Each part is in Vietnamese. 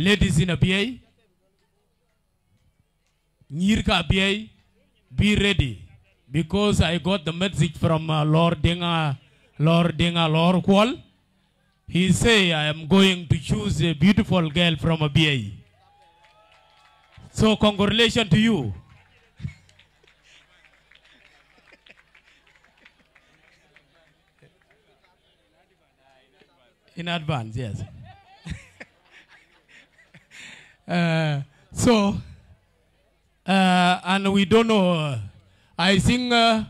ladies in ABA, Nyirka ABA, be ready because I got the message from uh, Lord Denga, Lord Denga, Lord Kwal. He say I am going to choose a beautiful girl from ABA. So congratulations to you. In advance, yes. Uh, so, uh, and we don't know. uh, I think uh,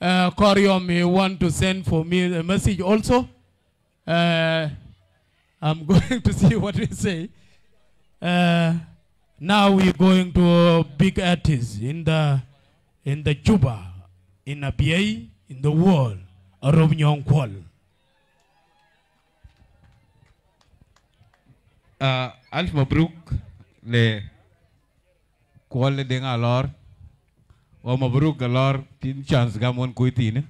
uh, may want to send for me a message also. Uh, I'm going to see what we say. Uh, now we're going to big artist in the in the Juba, in ABA, in the world, Arom Nyong. Uh, Alf Mabruk le kuole denga lor o mabruk lor tin chance ga mon kuitine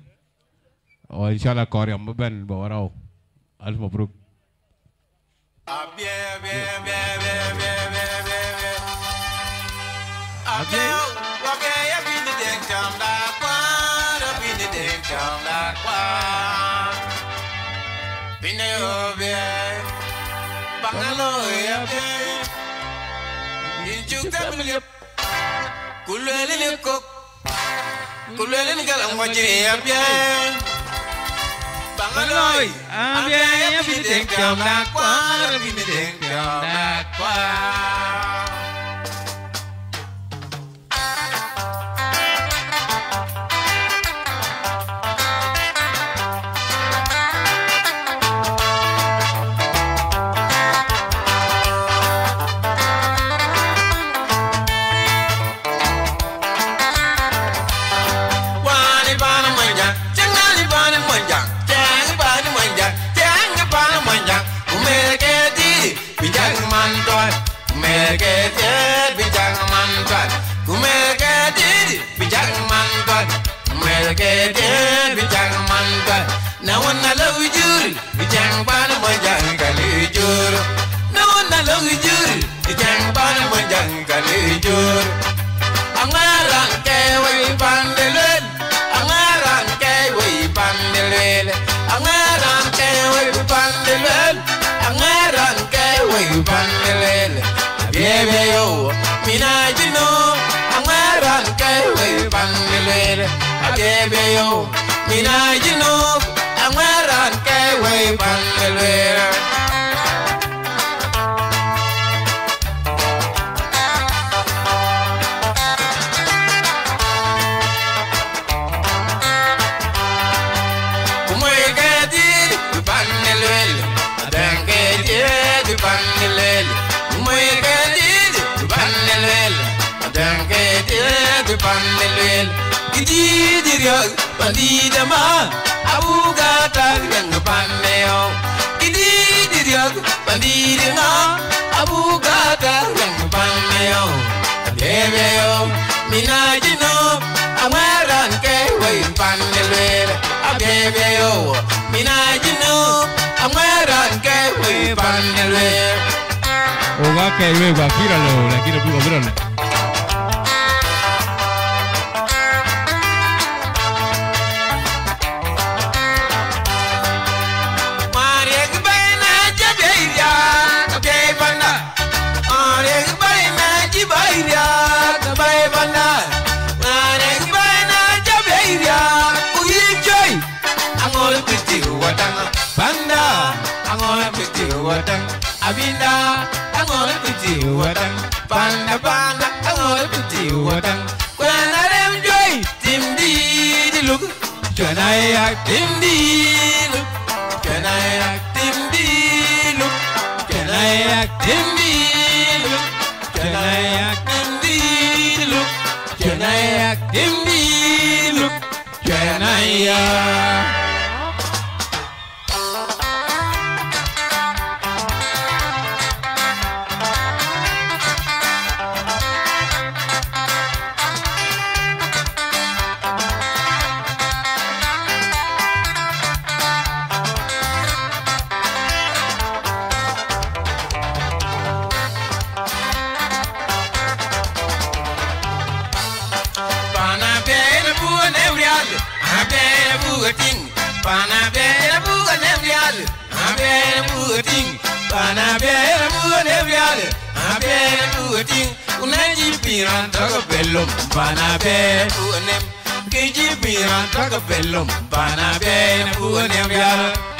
o inshallah kor yam ben bo raw al mabruk Bangalore, yeah, yeah. Kulwele kok Kulwele ni galang wajiri abiyay Bangaloy Abiyay abideng kam dakwa Abideng kam dakwa Wani pandelel Bebe mina jino Angarang ke wai pandelel Umwegedi dupanelel Adengedi dupanelel Umwegedi dupanelel Adengedi dupanelel bandida ma Abugata yang paneo Gidi diriog bandida ma Abugata yang paneo Debeo minajino Amaran ke wai panelel Abebeo minajino Amaran ke wai panelel Oga ke we wa kira lo la kira bu bro abinda an wani kuti wadan banda banda an wani kuti wadan kwana rem joy tim di di look kwana ya tim di look kwana ya tim di look kwana ya tim di look kwana ya tim di look kwana ya tim di look kwana ya real, I bear a thing, Pana bear a book and every other, I bear a thing, Pana bear a book and Unaji Piran Tagabellum, Pana bear a book Kiji Piran Tagabellum, Pana bear a book and.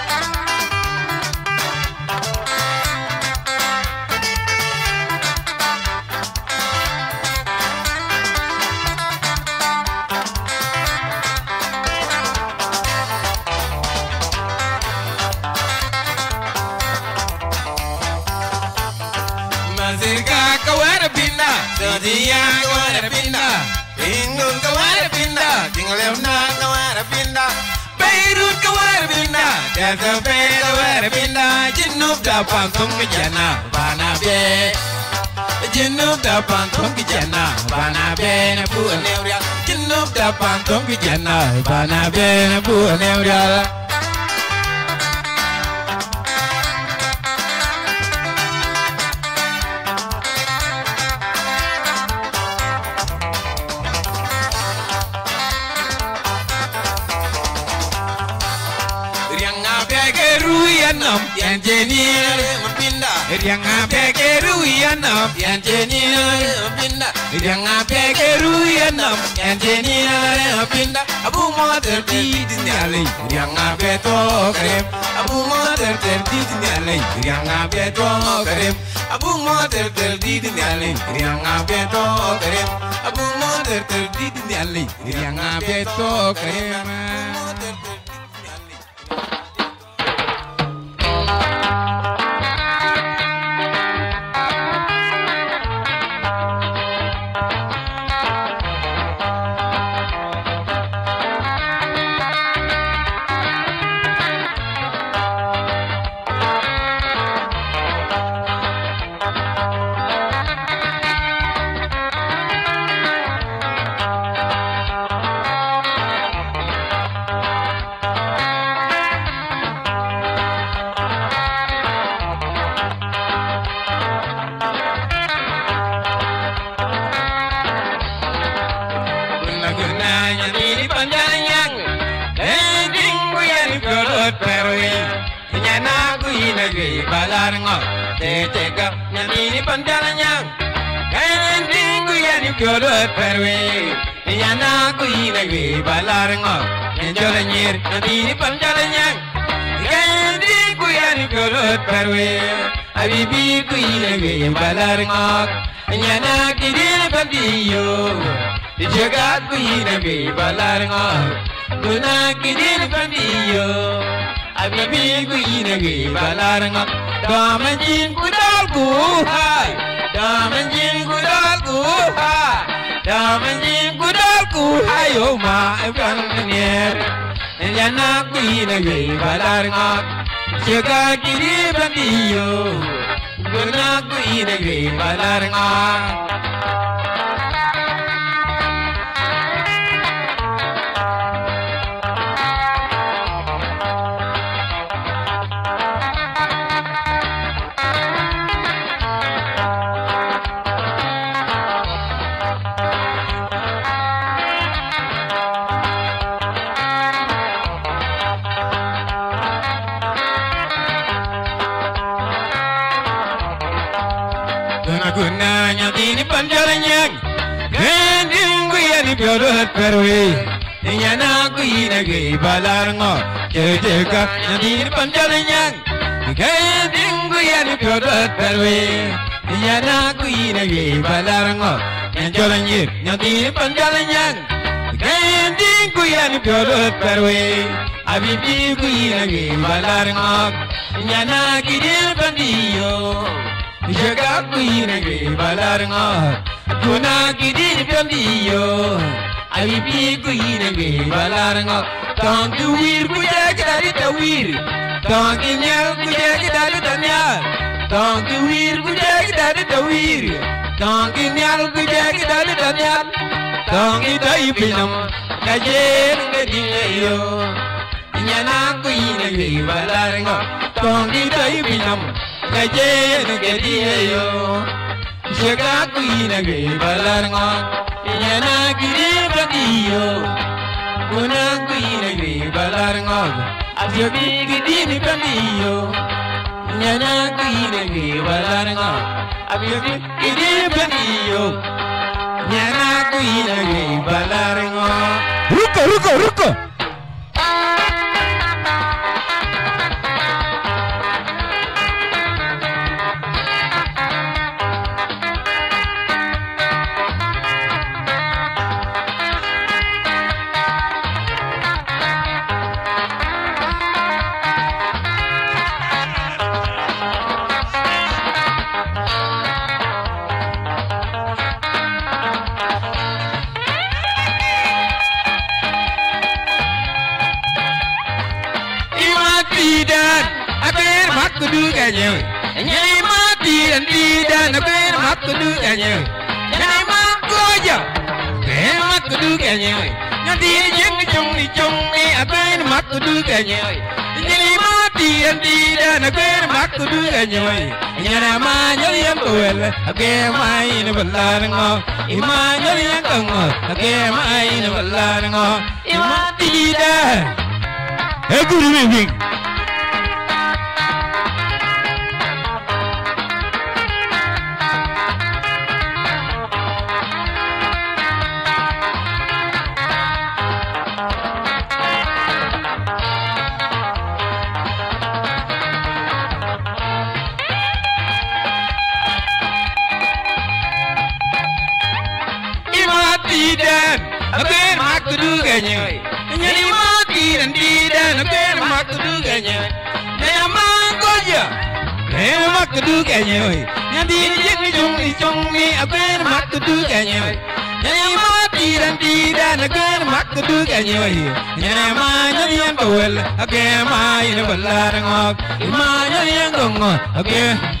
kawara pinda, kawara pinda, Tingalemna pinda, Beirut pinda, Delta pinda, Jinub da pantung jana, Bana be. Jinub da pantung jana, Bana be na bu neuria, Jinub da pantung jana, Bana na bu neuria. Yang yanjenir mapinda yang apeke ruyanam yanjenir mapinda yang apeke ruyanam yanjenir mapinda abu mater tidi nyale yang abeto krem abu mater tidi nyale yang abeto krem abu mater tidi nyale yang abeto krem abu mater tidi nyale yang abeto krem ku yang perut ku ina gui, balar ngo. Njola nyir nyadiri panjang Ending ku yang perut perui Abibi ku ina gui, balar ngo. Nyana kidiri Jagat ku ina be balar Guna kidin pandiyo Abibi ku ina be balar Damanjin ku dal ku hai Damanjin Damanjin ku dal ku hai O ma ebang nyer Jana ku ina be balar nga. Jagat kidin pandiyo Guna ku ina be balar nga. gunanya ini panjaranyang Gending guya ni piodohat perwe Inyana guyina gay balarngo Kejeka nyadini panjaranyang Gending guya ni piodohat perwe Inyana guyina gay balarngo Nyanjolanyir nyadini panjaranyang Gending guya ni piodohat perwe Abibi guyina gay balarngo nyana gidil pandiyo balar ngok Nyana kidil bandiyo Jaga kuyina ge balar ngok Kuna kidil bandiyo Abibi kuyina ge balar ngok Tong kuwir kujak dari tawir. Tong kinyal kujak dari tanyal Tong kuwir kujak dari tawir. Tong kinyal kujak dari tanyal Tong itoy pinam, Kajer nga dingayo Nyana ko inagay balarango Tong itoy pinam. kaje nu gediye yo Shaka kuina ge balar ngo Inyana gidi badiyo Kuna kuina ge balar ngo Abjobi gidi ni badiyo Inyana kuina ge balar ngo Abjobi gidi badiyo Inyana kuina ge balar ngo Ruko ruko ruko makudu kanyo Nyai matidan Tidan Akhir makudu kanyo Nyai makoja Akhir makudu kanyo Nanti jeng jung ni jung ni Akhir makudu kanyo Nyai matidan Tidan Akhir makudu kanyo Nyana ma nyali yang tuwel Akhir main balarango Ima nyali yang kango Akhir main balarango Imatidan Hey, good evening. Imatidan Aben makudu ganyoy Nyani matidan tidan Aben makudu ganyoy Naya mangoja Aben makudu ganyoy Nyani jeng jung ni jung ni Aben makudu ganyoy Nyani matidan tidan Aben makudu ganyoy Nyani manyoy yang bawel Aben mayin balarangok Imanyoy yang gongok Aben Eh, kira-kira. Abeja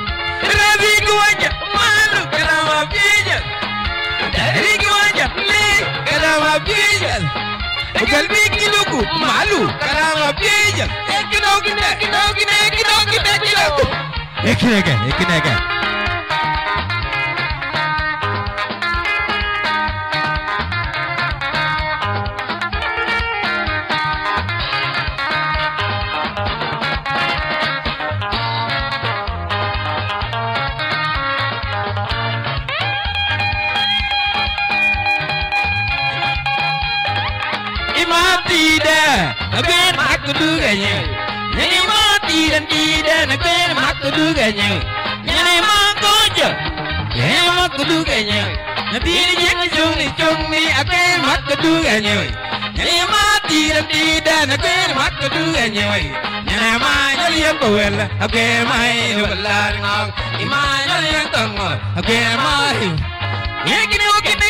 Ujalbi kiluku malu karama pijan. Ekinogi ne ekinogi ne ekinogi ne ekinogi. Ekinege ekinege. Abijat Ekinokine ekinokine ekinokine ekinokine Eh, kira-kira, eh, kira-kira. Imatida Aben makudu ganye Nani matida tida Aben makudu ganye Nani makoja Nani makudu ganye Nanti jeng jung ni jung ni Aben makudu ganye Nani matida tida Aben makudu ganye Nani ma nyali yang bawel Aben mai no belar ngong Ima nyali yang tongol Aben mai Yekini okini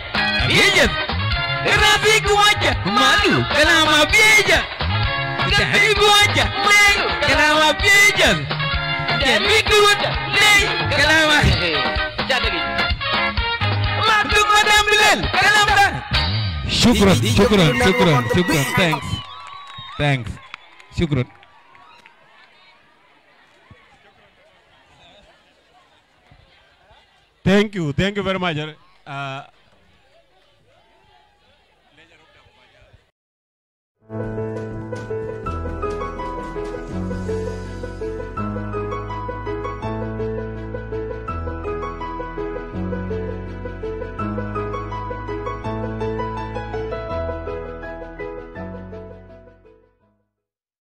ejen rabi guaja malu. Kelama bieja tehi guaja mai kelama bieja kemi kuat nei kelama jadi. Matu madam bilen kelama syukran syukran syukran syukran thanks. Thanks. Syukran Thank you, thank you very much. Uh,